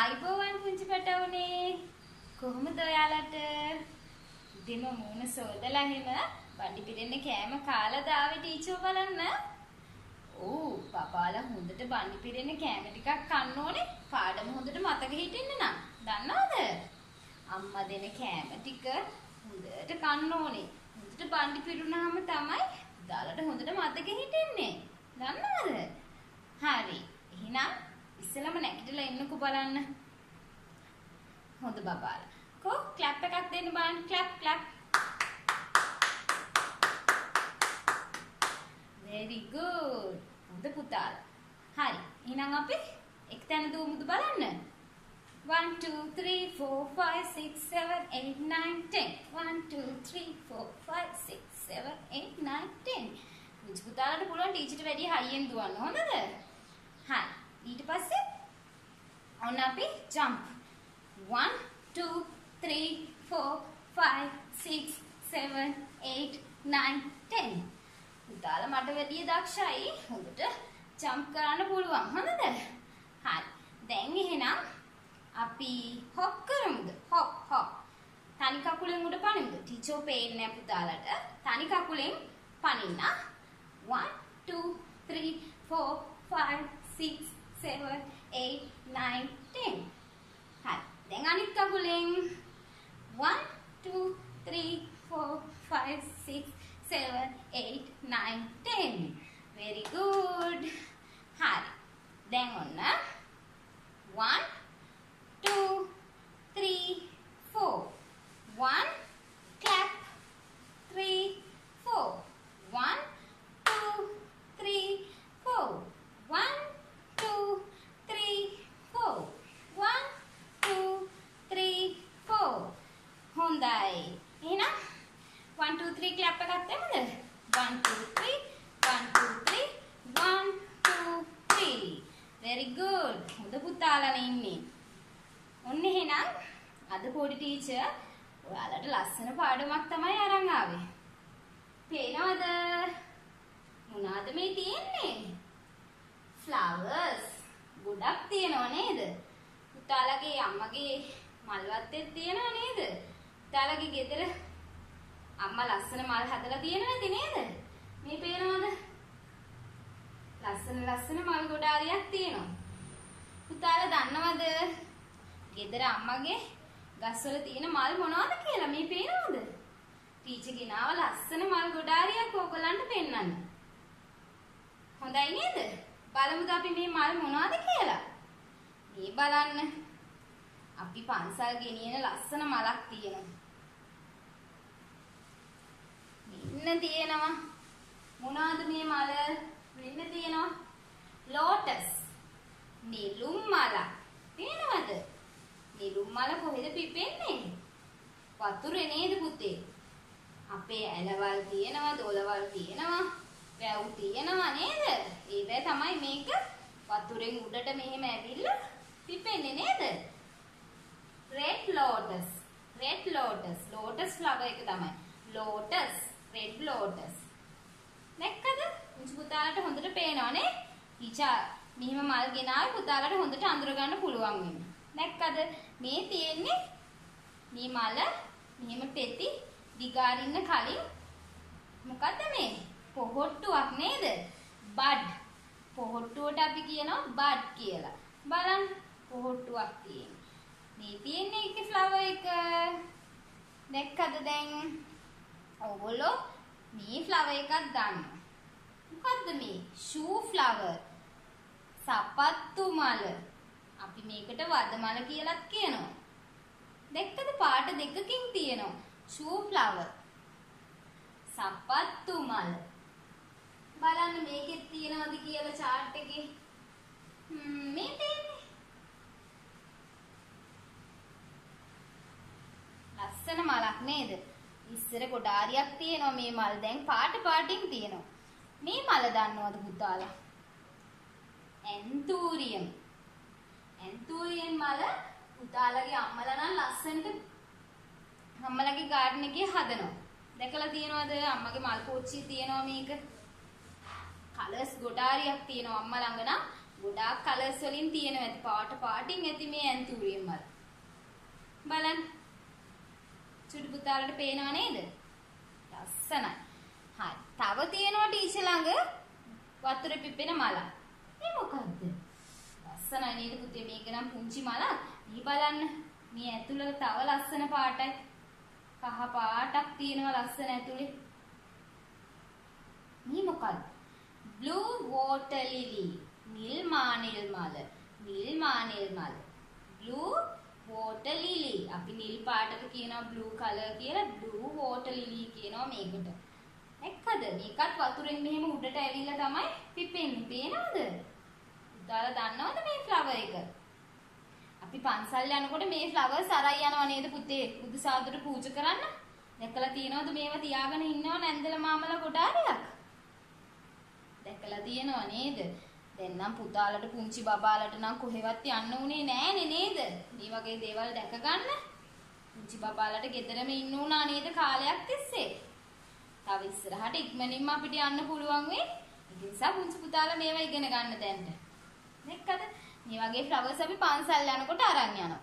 අයිබෝවන් පුංචි පැටවුනේ කොහොමද ඔයාලට? දෙම මූණ සෝදලා එහෙම බඩි පිරෙන්න කෑම කාලා දාවේ ටීචර් බලන්න. ඔව් පපාලා හොඳට බඩි පිරෙන්න කෑම ටිකක් කන්න ඕනේ. පාඩම හොඳට මතක හිටින්න නම්. දන්නවද? අම්මා දෙන කෑම ටික හොඳට කන්න ඕනේ. හොඳට බඩි පිරුණාම තමයි දාලට හොඳට මතක හිටින්නේ. දන්නවද? හරි. එහෙනම් ඉස්සෙල්ලම නැගිටලා එන්නකෝ බලන්න. හොඳ බබාලා. කෝ ක්ලැප් එකක් දෙන්න බලන්න. Clap clap. very good. හොඳ පුතාලා. හරි. එහෙනම් අපි එක්තැන දුවමුද බලන්න. 1 2 3 4 5 6 7 8 9 10 1 2 3 4 5 6 7 8 9 10 පුංචි පුතාලට පුළුවන් ටීචර්ට වැඩිය හයියෙන් දුවන්න හොඳද? හරි. ඊට පස්සේ ඔන්න අපි jump. 1 2 3 4 5 6 7 8 9 10 උදාලා මට වැඩිය දක්ෂයි. හොඳට jump කරන්න පුළුවන්. හොඳද? හරි. දැන් එහෙනම් අපි hop කරමුද? Hop hop. තනි කකුලෙන් උඩ පනිමුද? ටීචර් පේන්නේ නැහැ පුතාලට තනි කකුලෙන් පනින්න. 1 2 3 4 5 6 7, 8, 9, 10. Hai, dengan ikka guling. 1, 2, 3, 4, 5, 6, 7, 8, 9, 10. Very good. Hai, dengan 1, අම්මා ලස්සන මල් හදලා තියෙනවද නේද? මේ පේනවද? ලස්සන ලස්සන මල් ගොඩාරියක් තියෙනවා. පුතාලා දන්නවද? ගෙදර අම්මගේ ගස්වල තියෙන මල් මොනවද කියලා මේ පේනවද? ටීචර් ගෙනාව ලස්සන මල් ගොඩාරියක් ඕගලන්ට පෙන්වන්න. හොඳයි නේද? බලමුද අපි මේ මල් මොනවද කියලා? මේ බලන්න. අපි පන්සල් ගෙනියන ලස්සන මලක් තියෙනවා. මෙන්න තියෙනවා. මොනවද මේ මල? මෙන්න තියෙනවා. ලෝටස්. නිලුම් මල. පේනවද? නිලුම් මල කොහෙද පිපෙන්නේ? වතුරේ නේද පුතේ? අපේ ඇලවල් තියෙනවා, දොලවල් තියෙනවා. වැව් තියෙනවා නේද? ඒවැ තමයි මේක වතුරෙන් උඩට මෙහෙම ඇවිල්ලා පිපෙන්නේ නේද? red lotus red lotus lotus flower එක තමයි. lotus red lotus. දැක්කද? මුචි පුතාලට හොඳට පේනවනේ. ටීචර් මෙහෙම මල් ගෙනාවේ පුතාලට හොඳට අඳුර ගන්න පුළුවන් වෙනවා. දැක්කද? මේ තියෙන්නේ මේ මල මෙහෙම පෙති දිගාරින්න කලින් මොකද්ද මේ? පොහොට්ටුවක් නේද? බඩ්. පොහොට්ටුවට අපි කියනවා බඩ් කියලා. බලන්න පොහොට්ටුවක් තියෙනවා. මේ තියෙන්නේ ඒකේ ෆ්ලවර් එක. දැක්කද දැන්? ඔයගොල්ලෝ මේ ෆ්ලවර් එකක් ගන්නවා. මොකද්ද මේ? Shoe flower. සපත්තු මල. අපි මේකට වදමල කියලාත් කියනවා. දැක්කද පාට දෙකකින් තියෙනවා. Shoe flower. සපත්තු මල. බලන්න මේකෙත් තියෙනවද කියලා chart එකේ. මේ තියෙන්නේ. ලස්සන මලක් නේද? ඉස්සර ගොඩාරියක් තියෙනවා මේ මල් දැන් පාට පාටින් තියෙනවා. මේ මල දන්නවද පුතාලා? ඇන්තූරියම්. ඇන්තූරියම් මල පුතාලගේ අම්මලා නම් ලස්සනට අම්මලගේ ගාඩන් එකේ හදනවා. දැකලා තියෙනවද අම්මගේ මල් පෝච්චිය තියෙනවා මේක? කලර්ස් ගොඩාරියක් තියෙනවා අම්මා ළඟ නම් ගොඩාක් කලර්ස් වලින් තියෙනවා ඇති පාට පාටින් ඇති මේ ඇන්තූරියම් වල. බලන්න. චුටි පුතාලට පේනව නේද? ලස්සනයි. හරි. තව තියෙනවා ටීචර් ළඟ වතුර පිපෙන මල. මේ මොකද්ද? ලස්සනයි නේද පුතේ මේක නම් පුංචි මලක්. මේ බලන්න. මේ ඇතුළේ තව ලස්සන පාටයි. කහ පාටක් තියෙනවා ලස්සන ඇතුලේ. මේ මොකක්ද? blue water lily. නිල් මානෙල් මල. නිල් මානෙල් මල. blue water lily. අපි නිල් පාටට කියනවා blue color කියලා blue water lily කියනවා මේකට. එක්කද? මේකත් වතුරෙන් මෙහෙම උඩට ඇවිල්ලා තමයි පිපෙන්නේ. පේනවද? උදාලා දන්නවද මේ flower එක? අපි පන්සල් යනකොට මේ ෆ්ලවර්ස් අරයි යනවා නේද පුතේ? බුදු සාදුට පූජා කරන්න. දැකලා තියෙනවද මේවා තියාගෙන ඉන්නව නැන්දල මාමලා ගොඩාරියක්? දැකලා තියෙනව නේද? දැන් නම් පුතාලට පුංචි බබාලට නම් කොහෙවත් යන්න උනේ නෑනේ නේද? මේ වගේ දේවල් දැක ගන්න. පුංචි බබාලට ගෙදරම ඉන්න උනා නේද කාලයක් තිස්සේ? තව ඉස්සරහට ඉක්මනින්ම අපිට යන්න පුළුවන් වෙයි. ඒ නිසා පුංචි පුතාලා මේවා ඉගෙන ගන්න දැන්ට. දැක්කද? මේ වගේ ෆ්ලවර්ස් අපි පන්සල් යනකොට අරන් යනවා.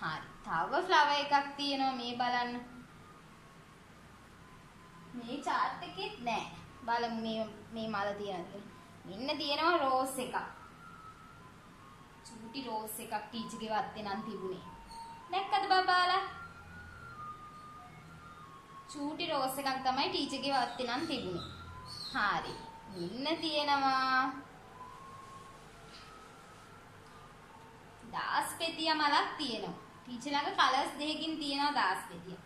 හරි. තව ෆ්ලවර් එකක් තියෙනවා මේ බලන්න. මේ chart එකෙත් නෑ. බලමු මේ මේ මල තියෙනවද මෙන්න තියෙනවා රෝස් එකක්. චූටි රෝස් එකක් ටීචර්ගේ වත්තේ නම් තිබුණේ. දැක්කද බබාලා? චූටි රෝස් එකක් තමයි ටීචර්ගේ වත්තේ නම් තිබුණේ. හරි. මෙන්න තියෙනවා දාස් පෙතිය මලක් තියෙනවා. ටීචර් ළඟ කලර්ස් දෙකකින් තියෙනවා දාස් පෙතිය.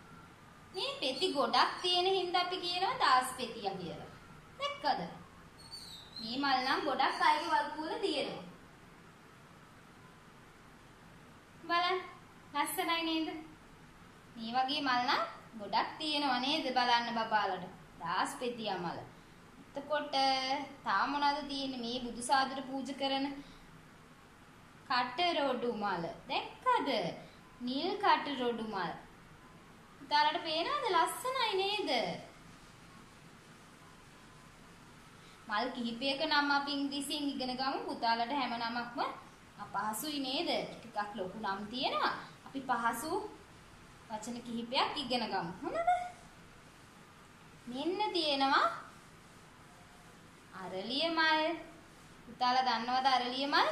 මේ පෙති ගොඩක් තියෙන හින්දා අපි කියනවා දාස් පෙතිය කියලා. දැක්කද? මේ මල් නම් ගොඩක් අයගේ වගුවල තියෙනවා. බලන්න. ලස්සනයි නේද? මේ වගේ මල් නම් ගොඩක් තියෙනවා නේද බලන්න බබාලට. දාස් පෙතිය මල. එතකොට තාම මොනවද තියෙන්නේ මේ බුදුසාදුර පූජා කරන කටරොඩු මල දැක්කද? නිල් කටරොඩු මල්. උතාලට පේනවද ලස්සනයි නේද? මල් කිහිපයක නම් අපි ඉංග්‍රීසියෙන් ඉගෙන ගමු. පුතාලට හැම නමක්ම අපහසුයි නේද? ටිකක් ලොකු නම් තියෙනවා. අපි පහසු වචන කිහිපයක් ඉගෙන ගමු. හොඳද? මෙන්න තියෙනවා අරලිය මල්. පුතාලා දන්නවද අරලිය මල්?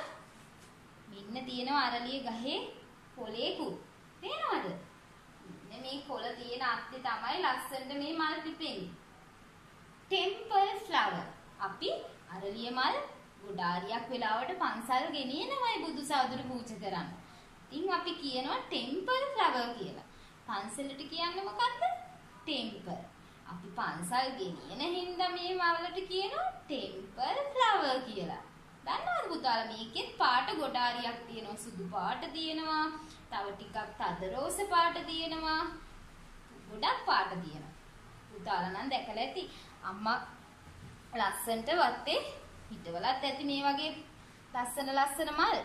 මෙන්න තියෙනවා අරලිය ගහේ කොලේකුත්. පේනවද? මෙන්න මේ කොළ තියෙන අත්තේ තමයි ලස්සනට මේ මල් පිපෙන්නේ. Temple flower. අපි අරලිය මල් ගොඩාරියක් වෙලාවට පන්සල් ගෙනියනවයි බුදුසාදුරු පූජා කරන්න. ඉතින් අපි කියනවා ටෙම්පල් ෆ්ලවර් කියලා. පන්සලට කියන්නේ මොකද්ද? ටෙම්පල්. අපි පන්සල් ගෙනියන හින්දා මේ මවලට කියනවා ටෙම්පල් ෆ්ලවර් කියලා. දන්නවද පුතාලා මේකෙත් පාට ගොඩාරියක් තියෙනවා සුදු පාට තියෙනවා තව ටිකක් තද රෝස පාට තියෙනවා ගොඩක් පාට තියෙනවා පුතාලා නම් දැකලා ඇති අම්මා ලස්සන්ට වත්තේ හිටවලත් ඇති මේ වගේ ලස්සන ලස්සන මල්.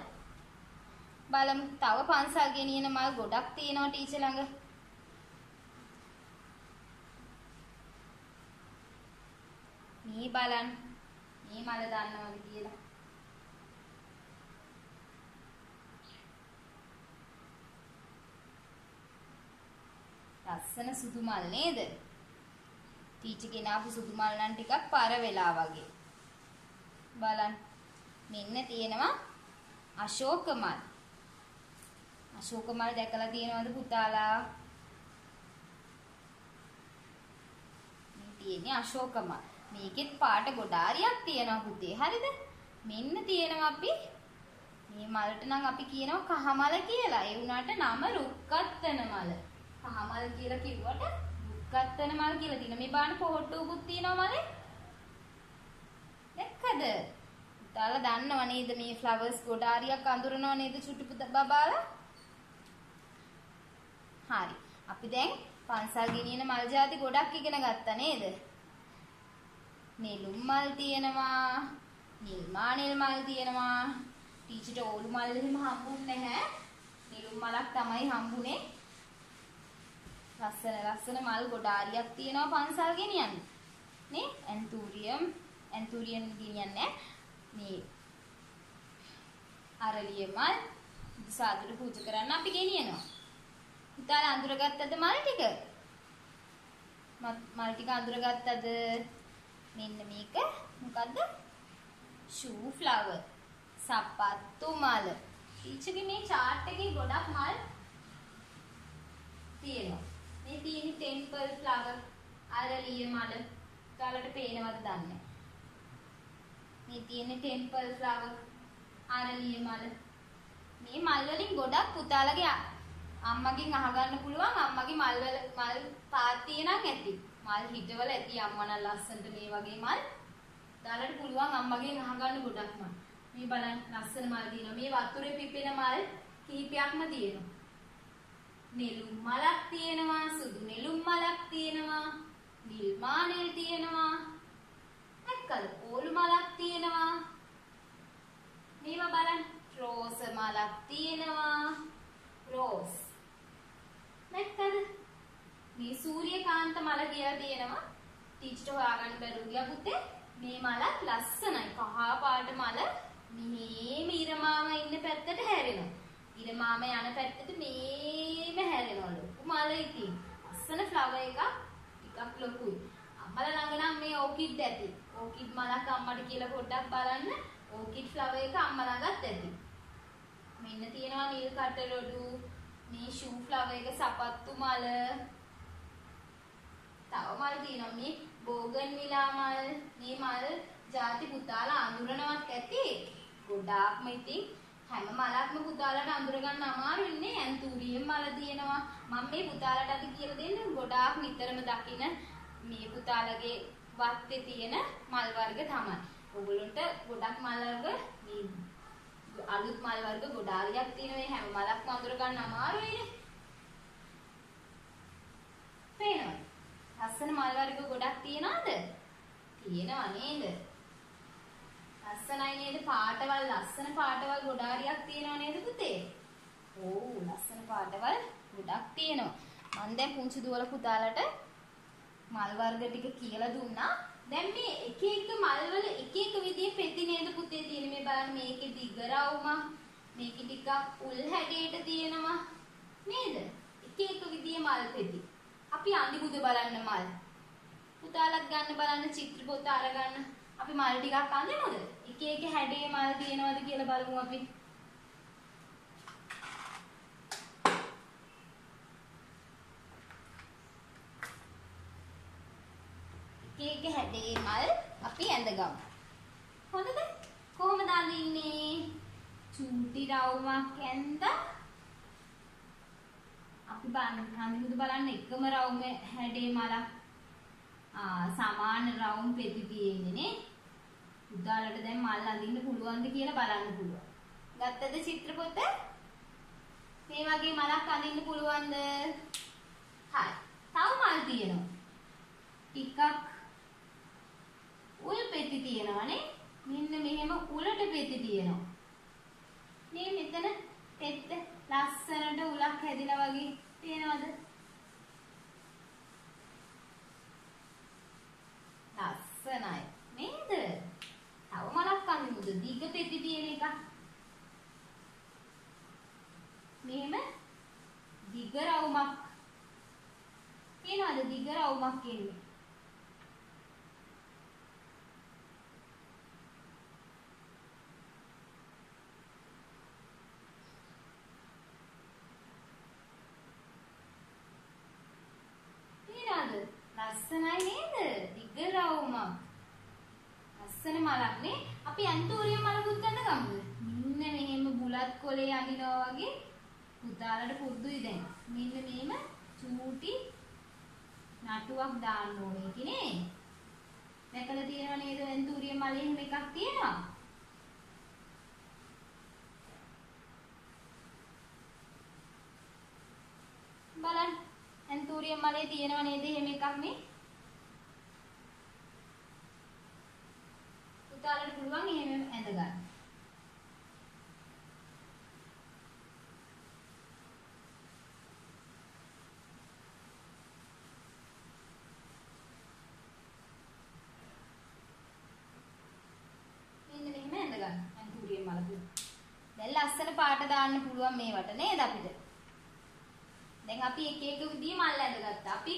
බලමු තව පන්සල් ගෙනියන මල් ගොඩක් තියෙනවා ටීචර් ළඟ. මේ බලන්න මේ මල දන්නවද කියලා. ලස්සන සුදු මල් නේද? ටීචර් ගෙනාපු සුදු මල් නම් ටිකක් පර වෙලා වගේ. බලන්න. මෙන්න තියෙනවා අශෝක මල්. අශෝක මල් දැකලා තියෙනවද පුතාලා? මේ තියෙන්නේ අශෝක මල්. මේකෙත් පාට ගොඩාරියක් තියෙනවා පුතේ. හරිද? මෙන්න තියෙනවා අපි මේ මලට නම් අපි කියනවා කහමල කියලා. ඒ වුණාට නම රුක්කත්තන මල. කහමල් කියලා කිව්වට ගත්තන මල් කියලා තියෙන. මේ බාන පොහොට්ටුකුත් තියෙනවා මලේ. දැක්කද? තාලා දන්නව නේද මේ ෆ්ලවර්ස් ගොඩාරියක් අඳුරනව නේද චුටි බබාලා? හරි. අපි දැන් පන්සල් ගෙනියන මල් ಜಾති ගොඩක් ඉගෙන ගත්තා නේද? නෙළුම් මල් තියෙනවා. නිල්මානෙල් මල් තියෙනවා. ටීචර්ට ඕලු මල් එහෙම හම්බුන්නේ නැහැ. නෙළුම් මලක් තමයි හම්බුනේ. ලස්සන ලස්සන මල් ගොඩාරියක් තියෙනවා පන්සල් ගෙනියන්න. නේ? ඇන්තූරියම් ඇන්තූරියම් ගෙනියන්නේ මේ අරලිය මල් සාදුට පූජා කරන්න අපි ගෙනියනවා. පුතාලා අඳුරගත්තද මල් ටික? මල් ටික අඳුරගත්තද? මෙන්න මේක මොකද්ද? Shoe flower. සපත්තු මල. ටීචර්ගේ මේ chart එකේ ගොඩක් මල් තියෙනවා. මේ තියෙන ටෙම්පල් ෆ්ලවර් අරලිය මල. ඔයාලට පේනවද දන්නේ මේ තියෙන ටෙම්පල් ෆ්ලවර් අරලිය මල. මේ මල් වලින් ගොඩක් පුතාලගේ අම්මගෙන් අහගන්න පුළුවන් අම්මගේ මල් වල මල් පාත් තියෙනක් ඇති. මල් හිටවල ඇති අම්මා නම් ලස්සනට මේ වගේ මල්. දාලට පුළුවන් අම්මගෙන් අහගන්න ගොඩක් මල්. මේ බලන්න ලස්සන මල් තියෙනවා. මේ වතුරේ පිපෙන මල් කිහිපයක්ම තියෙනවා. නෙළුම් මලක් තියෙනවා, සුදු නෙළුම් මලක් තියෙනවා, නිල් මානෙල් තියෙනවා. දැක්කද? ඕලු මලක් තියෙනවා. මේවා බලන්න. රෝස මලක් තියෙනවා. රෝස්. දැක්කද? මේ සූර්යකාන්ත මල කියලා තියෙනවා. ටීචර්ට හොයාගන්න බැරුව ගියා පුතේ. මේ මලත් ලස්සනයි. කහ පාට මල මෙහෙම ඉරමාම ඉන්න පැත්තට හැරෙනවා. ඉරමාම යන පැත්තට මේම හැරෙනවලු. මල ඉතින්. ලස්සන ෆ්ලවර් එකක් ටිකක් ලොකුයි. අම්මලා ළඟ නම් මේ ඕකිඩ් ඇති. ඕකිඩ් මලක් අම්මට කියලා පොඩ්ඩක් බලන්න. ඕකිඩ් ෆ්ලවර් එක අම්මා ළඟත් ඇති. මෙන්න තියෙනවා නිල් කටරොඩු මේ ෂූ ෆ්ලවර් එක සපත්තු මල තව මල් තියෙනවා මේ බෝගන් විලා මල් මේ මල් ಜಾති පුතාලා අඳුරනවත් ඇති ගොඩාක්ම ඉතින් හැම මලක්ම පුතාලට අඳුර ගන්න අමාරු ඉන්නේ ඇන්තූරියම් මල තියෙනවා මම මේ පුතාලට අද කියලා දෙන්න ගොඩාක් නිතරම දකින මේ පුතාලගේ වත්තේ තියෙන මල් වර්ග තමයි. ඔයගොල්ලන්ට ගොඩක් මල් වර්ග මේ අලුත් මල් වර්ග ගොඩාරියක් තියෙන මේ හැම මලක්ම අඳුර ගන්න අමාරුයිනේ. පේනවද? ලස්සන මල් වර්ග ගොඩක් තියනවද? තියෙනව නේද? ලස්සනයි නේද? පාටවල් ලස්සන පාටවල් ගොඩාරියක් තියෙනව නේද පුතේ? ඔව් ලස්සන පාටවල් ගොඩක් තියෙනවා. මම දැන් පුංචි දුවල පුතාලට මල් වර්ග ටික කියලා දුන්නා. දැන් මේ එක එක මල් වල එක එක විදිහේ පෙති නේද පුතේ තියෙන මේ බලන්න මේකේ දිග රවුමක් මේකේ ටිකක් උල් හැඩයට තියෙනවා නේද? එක එක විදිහේ මල් පෙති. අපි අඳිමුද බලන්න මල්. පුතාලත් ගන්න බලන්න චිත්‍ර පොත අරගන්න. අපි මල් ටිකක් අඳිමුද? එක එක හැඩේ මල් තියෙනවද කියලා බලමු අපි. එක එක හැඩේ මල් අපි ඇඳගමු. හොඳද? කොහොමද අඳින්නේ? චූටි රවුමක් ඇඳලා අපි බලන්න කඳුමුද බලන්න එකම රවුම හැඩේ මලක් ආ සමාන රවුම් පෙති තියෙන්නේ නේ උදාලට දැන් මල් අඳින්න පුළුවන්ද කියලා බලන්න පුළුවන්. ගත්තද චිත්‍ර පොත මේ වගේ මලක් අඳින්න පුළුවන්ද? හරි. තව මල් තියෙනවා. ටිකක් උල් පෙති තියෙනවානේ මෙන්න මෙහෙම උලට පෙති තියෙනවා. මේ මෙතන පෙත්ත ලස්සනට උලක් හැදිලා වගේ තියෙනවද? ලස්සනයි. නේද? තව මලක් අඳිමුද? දිග පෙති තියෙන එක. මෙහෙම දිග රවුමක්. තියෙනවද දිග රවුමක් එන්නේ? ලස්සනයි නේද? දිග රවුමක්. ලස්සන මලක් නේ. අපි ඇන්තෝරියම් මලකුත් ගන්න ගමුද? මෙන්න මෙහෙම බුලත් කොලේ අඳිනවා වගේ පුතාලට පුරුදුයි දැන්. මෙන්න මෙහෙම චූටි නටුවක් දාන්න ඕනේ කිනේ. දැකලා තියෙනව නේද ඇන්තෝරියම් මලේ එහෙම එකක් තියෙනවා. බලන්න ඇන්තෝරියම් මලේ තියෙනව නේද එහෙම එකක් නේ? පුතාලට පුළුවන් එහෙම ඇඳ ගන්න. මෙන්න මෙහෙම ඇඳ ගන්න. අන්තුරියේ මලකුත්. දැන් පාට දාන්න පුළුවන් මේවට නේද අපිට? දැන් අපි එක එක විදිහේ මල් ඇඳගත්තා. අපි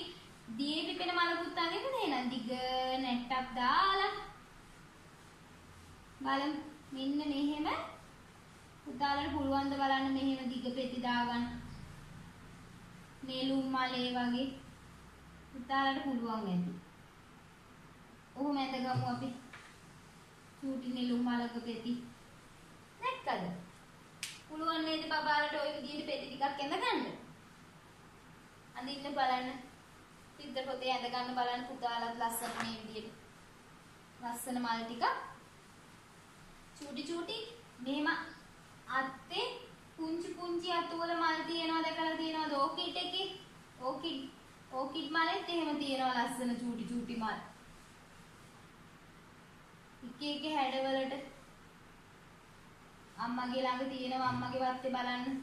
දියේ පිපෙන මලකුත් අඳින්න නේද? දිග නැට්ටක් දාලා බලමු. මෙන්න මෙහෙම පුතාලට පුළුවන් ද බලන්න මෙහෙම දිග පෙති දාගන්න. නෙළුම් මලේ වගේ පුතාලට පුළුවන් ඇති. ඔහොම ඇඳගමු අපි. චූටි නෙළුම් මලක පෙති. නැක්කද? පුළුවන් නේද බබාලට ওই විදිහට පෙති ටිකක් ඇඳ ගන්න? අඳින්න බලන්න. පිටර පොතේ ඇඳ ගන්න බලන්න පුතාලත් ලස්සන මේ විදිහට. ලස්සන මල් ටික. චූටි චූටි මෙහෙම අත්තේ පුංචි පුංචි අතුවල මල් තියෙනවා දැකලා තියෙනවද ඕකිඩ් එකේ? ඕකිඩ් ඕකිඩ් මලෙත් එහෙම තියෙනවා ලස්සන චූටි චූටි මල්. එක එක හැඩවලට අම්මගේ ළඟ තියෙනවා අම්මගේ වත්තේ බලන්න.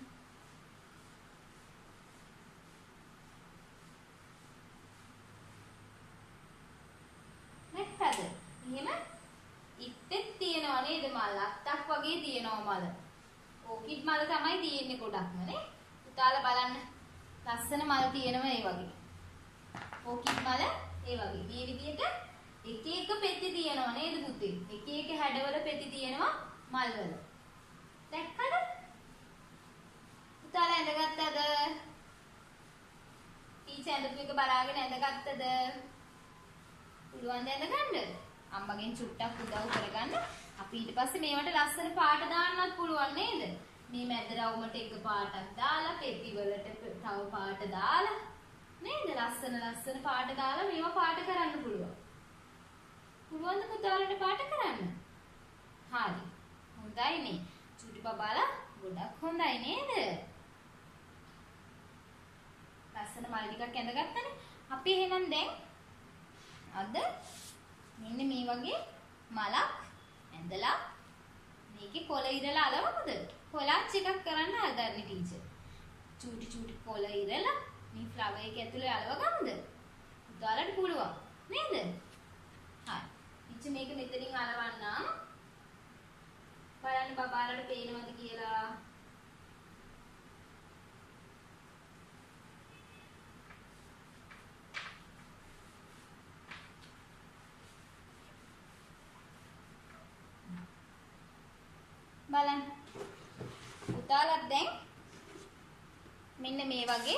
තියෙනවා නේද මල් අත්තක් වගේ තියෙනවා මල. ඕකිඩ් මල තමයි තියෙන්නේ ගොඩක්ම නේ. පුතාලා බලන්න ලස්සන මල් තියෙනවා ඒ වගේ. ඕකිඩ් මල ඒ වගේ. මේ විදිහට එක එක පෙති තියෙනවා නේද පුතේ? එක එක හැඩවල පෙති තියෙනවා මල් වල. දැක්කද? පුතාලා ඇඳගත්තද? ටීචර් ඇඳපු එක බලාගෙන ඇඳගත්තද? පුළුවන් ද ඇඳගන්න? අම්මගෙන් චුට්ටක් උදව් කරගන්න. අපි ඊට පස්සේ මේවට ලස්සන පාට දාන්නත් පුළුවන් නේද? මේ මැද රවුමට එක පාටක් දාලා පෙති වලට තව පාට දාලා නේද? ලස්සන ලස්සන පාට දාලා මේවා පාට කරන්න පුළුවන්. පුළුවන්ද පුතාලට පාට කරන්න? හරි. හොඳයි නේ. චුටි බබාලා ගොඩක් හොඳයි නේද? ලස්සන මල් ටිකක් ඇඳගත්තනේ. අපි එහෙනම් දැන් අද මෙන්න මේ වගේ මලක් ඇඳලා මේකේ කොළ ඉරලා අලවමුද? කොලච් එකක් කරන්න හදන්නේ ටීචර්. චූටි චූටි කොළ ඉරලා මේ ෆ්ලවර් එක ඇතුලේ අලව ගමුද? උදාලට පුළුවන් නේද? හරි. ටීචර් මේක මෙතනින් අලවන්නම්. බලන්න බබාලට පේනවද කියලා. බලන්න. පුතාලත් දැන් මෙන්න මේ වගේ.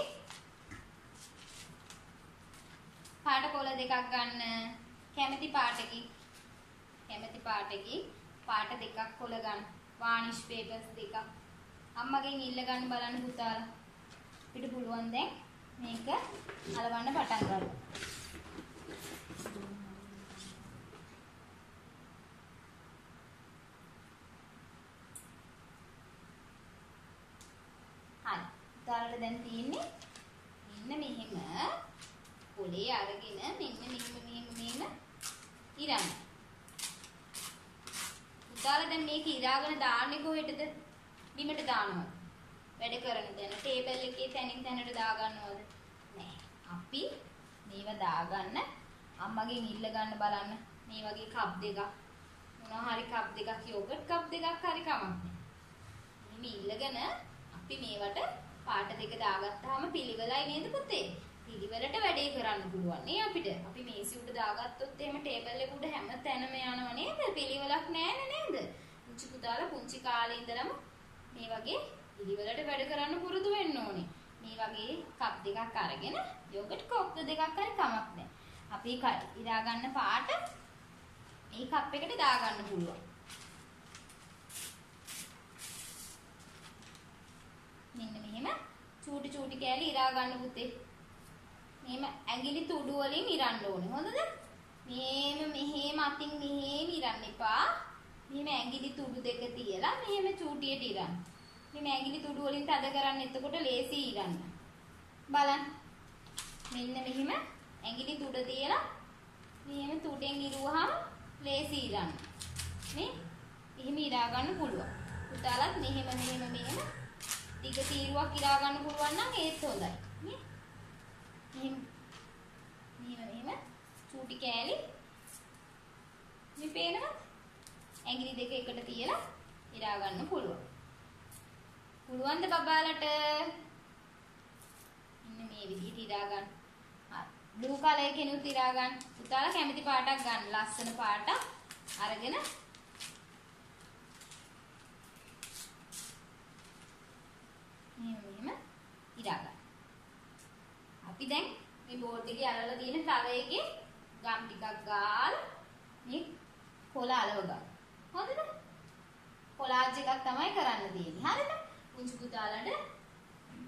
පාට කොළ දෙකක් ගන්න කැමති පාටකින් කැමති පාටකින් පාට දෙකක් කොළ ගන්න. වානිෂ් පේපර්ස් දෙකක්. අම්මගෙන් ඉල්ල ගන්න බලන්න පුතාලා අපිට පුළුවන් දැන් මේක අලවන්න පටන් ගන්න. හරි. පුතාලට දැන් තියෙන්නේ මෙන්න මෙහෙම පොලේ අරගෙන මෙන්න මෙහෙම මෙහෙම මෙහෙම ඉරන්න. පුතාලා දැන් මේක ඉරාගෙන දාන්නේ කොහෙටද? බිමට දානවා. වැඩ කරන තැන ටේබල් එකේ තැනින් තැනට දාගන්නවද? නෑ. අපි මේව දාගන්න අම්මගෙන් ඉල්ල ගන්න බලන්න. මේ වගේ කප් දෙකක් මොනවා හරි කප් දෙකක් යෝගට් කප් දෙකක් හරි කමක් නෑ. මේ ඉල්ලගෙන අපි මේවට පාට දෙක දාගත්තාම පිළිවෙලයි නේද පුතේ? පිළිවෙලට වැඩේ කරන්න පුළුවන් නේ අපිට. අපි මේසි උඩ දාගත්තොත් එහෙම ටේබල් එක උඩ හැම තැනම යනවා නේද? පිළිවෙලක් නැහැ නේද? පුංචි පුතාලා පුංචි කාලේ ඉඳලම මේ වගේ පිළිවෙලට වැඩ කරන්න පුරුදු වෙන්න ඕනේ. මේ වගේ කප් දෙකක් අරගෙන යෝගට් කප් දෙකක් හරි කමක් නැහැ. අපි ඉරා ගන්න පාට මේ කප් එකට දාගන්න පුළුවන්. මෙන්න මෙහෙම චූටි චූටි කෑලි ඉරා ගන්න පුතේ. මෙහෙම ඇඟිලි තුඩු වලින් ඉරන්න ඕනේ. හොඳද? මෙහෙම මෙහෙම අතින් මෙහෙම ඉරන්න එපා. මෙහෙම ඇඟිලි තුඩු දෙක තියලා මෙහෙම චූටියට ඉරන්න. මෙහෙම ඇඟිලි තුඩු වලින් තද කරන්න එතකොට ලේසි ඉරන්න. බලන්න. මෙන්න මෙහෙම ඇඟිලි තුඩ තියලා මෙහෙම තුඩෙන් ඉරුවාම ලේසි ඉරන්න. නේ? එහෙම ඉරා ගන්න පුළුවන්. පුතාලත් මෙහෙම මෙහෙම මෙහෙම දිග තීරුවක් ඉරා ගන්න පුළුවන් නම් ඒත් හොඳයි. නේ? මෙහෙම මෙහෙම මෙහෙම චූටි කෑලි මේ පේනවද? ඇඟිලි දෙක එකට තියලා ඉරා ගන්න පුළුවන්. පුළුවන්ද බබාලට? ඉන්න මේ විදිහට ඉරා ගන්න. හරි. බ්ලූ කලර් එකෙනුත් ඉරා ගන්න. පුතාලා කැමති පාටක් ගන්න. ලස්සන පාටක් අරගෙන මෙහෙම මෙහෙම ඉරා ගන්න. අපි දැන් මේ බෝඩ් එකේ අරලා තියෙන තව එකේ ගම් ටිකක් ගාලා මේ කොළ අලව ගන්න. හොඳද? කොලාජ් එකක් තමයි කරන්න තියෙන්නේ. හරිද? පුංචි පුතාලට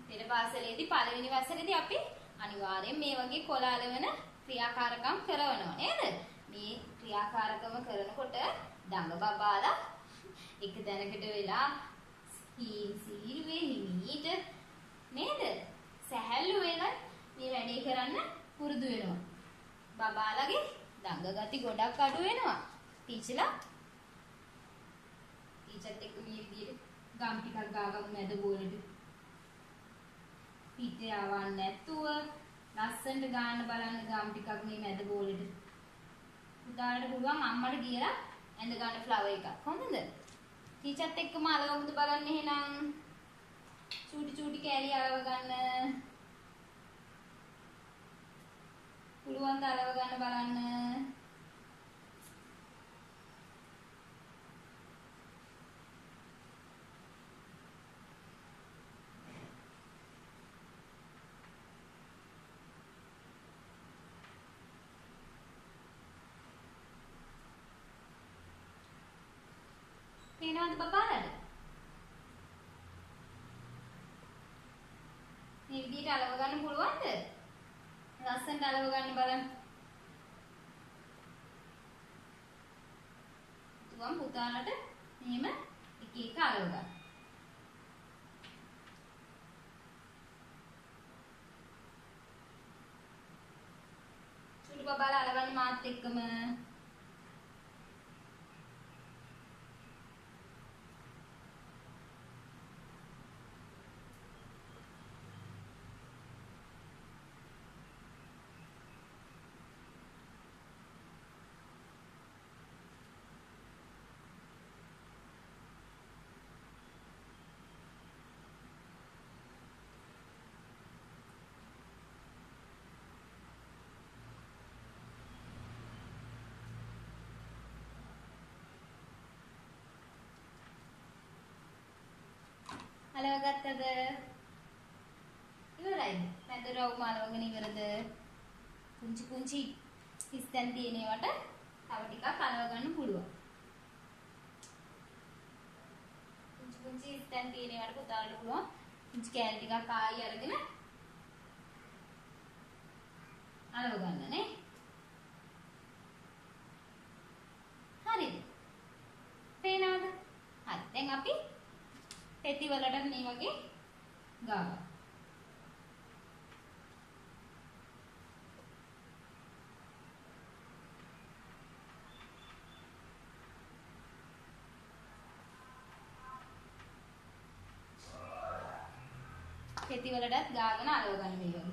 පෙර පාසලේදී පළවෙනි වසරේදී අපි අනිවාර්යෙන් මේ වගේ කොළ අලවන ක්‍රියාකාරකම් කරනවා නේද? මේ ක්‍රියාකාරකම කරනකොට දඟ බබාලා එක දැනකට වෙලා සීරුවේ හිමීට නේද? සැහැල්ලු වෙලා මේ වැඩේ කරන්න පුරුදු වෙනවා. බබාලගේ දඟ ගති ගොඩක් අඩු වෙනවා. ටීචර්ලා ටීචර්ත් එක්ක මේ විදිහට ගම් ටිකක් ගාගමු මැද බෝලෙට. පිටේ ආවන්න නැතුව ලස්සනට ගාන්න බලන්න ගම් ටිකක් මේ මැද බෝලෙට. පුතාලට පුළුවන් අම්මට කියලා ඇඳ ගන්න ෆ්ලවර් එකක්. හොඳද? ටීචර්ත් එක්කම අලවමුද බලන්න එහෙනම්. චූටි චූටි කෑලි අලව ගන්න. පුළුවන් ද අලව ගන්න බලන්න. පේනවද බබාලට? මේ විදිහට අලව ගන්න පුළුවන්ද? ලස්සනට අලව ගන්න බලන්න. තුවම් පුතාලට මෙහෙම එක එක අලව ගන්න. චුටි බබාලා අලවන්න මාත් එක්කම අලව ගත්තද? ඉවරයිද? මැද රවුම අලවගෙන ඉවරද? පුංචි පුංචි හිස්තැන් තියෙන ඒවට තව ටිකක් අලව ගන්න පුළුවන්. පුංචි පුංචි හිස්තැන් තියෙන ඒවට පුතාලට පුළුවන් පුංචි කෑලි ටිකක් ආයි අරගෙන අලව ගන්න නේ. හරිද? පේනවද? හරි. දැන් අපි පෙති වලට මේ වගේ ගාවා. පෙති වලටත් ගාගෙන අලව ගන්න මේ වගේ.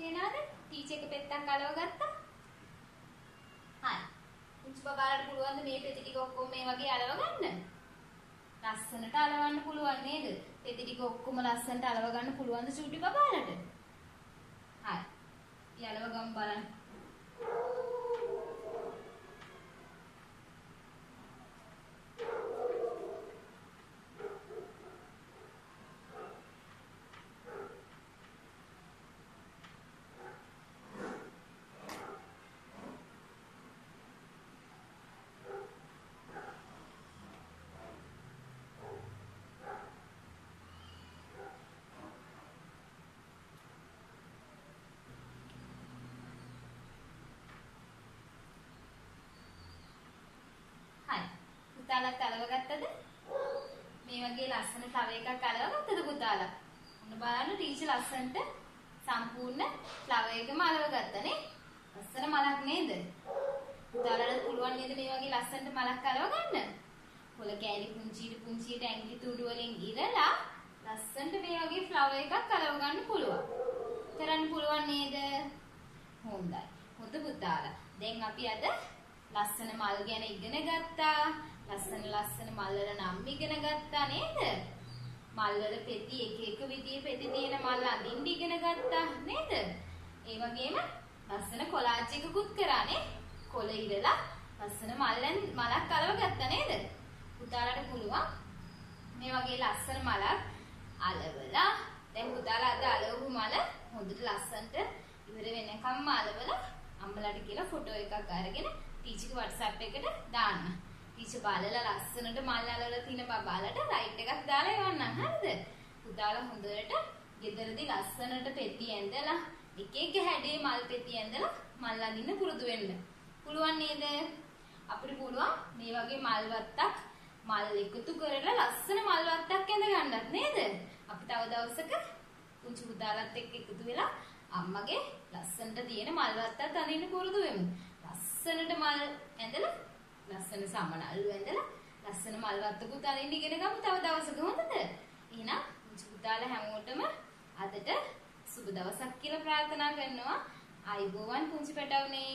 පේනවද? ටීචර් එක පෙත්තක් අලව ගත්තා. හරි. පුංචි බබාලට පුළුවන් ද මේ පෙති ටික ඔක්කොම මේ වගේ අලව ගන්න? ලස්සනට අලවන්න පුළුවන් නේද? පෙති ටික ඔක්කොම ලස්සනට අලව ගන්න පුළුවන් ද චූටි බබාලට? හරි. ඊ අලව ගමු බලන්න. හරි. පුතාලත් අලව ගත්තද? මේ වගේ ලස්සන තව එකක් අලව ගත්තද පුතාලා? ඔන්න බලන්න ටීචර් ලස්සනට සම්පූර්ණ ෆ්ලවර් එකම අලව ගත්තනේ. ලස්සන මලක් නේද? පුතාලට පුළුවන් නේද මේ වගේ ලස්සනට මලක් අලව ගන්න? කොළ කෑලි පුංචිට පුංචිට ඇඟිලි තුඩු වලින් ඉරලා ලස්සනට මේ වගේ ෆ්ලවර් එකක් අලව ගන්න පුළුවන්. කරන්න පුළුවන් නේද? හොඳයි. හොඳ පුතාලා. දැන් අපි අද ලස්සන මල් ගැන ඉගෙන ගත්තා. ලස්සන ලස්සන මල් වල නම් ඉගෙන ගත්තා නේද? මල් වල පෙති එක එක විදිහේ පෙති තියෙන මල් අඳින්න ඉගෙන ගත්තා නේද? ඒ වගේම ලස්සන කොලාජ් එකකුත් කරා නේ. කොළ ඉරලා ලස්සන මල්ලෙන් මලක් අලව ගත්තා නේද? පුතාලට පුළුවන් මේ වගේ ලස්සන මලක් අලවලා දැන් පුතාලා අද අලවපු මල හොඳට ලස්සනට ඉවර වෙනකම්ම අලවලා අම්මලාට කියලා ෆොටෝ එකක් අරගෙන ටීචර්ගේ WhatsApp එකට දාන්න. ටීචර් බලලා ලස්සනට මල් අලවලා තින බබාලට රයිට් එකක් දාලා එවන්න. හරිද? පුතාලා හොඳට ගෙදරදී ලස්සනට පෙති ඇඳලා එක එක හැඩේ මල් පෙති ඇඳලා මල් අඳින්න පුරුදු වෙන්න. පුළුවන් නේද? අපිට පුළුවන් මේ වගේ මල් වත්තක් මල් එකතු කරලා ලස්සන මල් වත්තක් ඇඳ ගන්නත් නේද? අපි තව දවසක පුංචි පුතාලත් එක්ක එකතු වෙලා අම්මගේ ලස්සනට තියෙන මල් වත්තක් අඳින්න පුරුදු වෙමු. ලස්සනට මල් ඇඳලා ලස්සන සමනල්ලු ඇඳලා ලස්සන මල් වත්තකුත් අඳින්න ඉගෙන ගමු තව දවසක හොඳද? එහෙනම් පුංචි පුතාලා හැමෝටම අදට සුබ දවසක් කියලා ප්‍රාර්ථනා කරනවා. ආයිබෝවන් පුංචි පැටවුනේ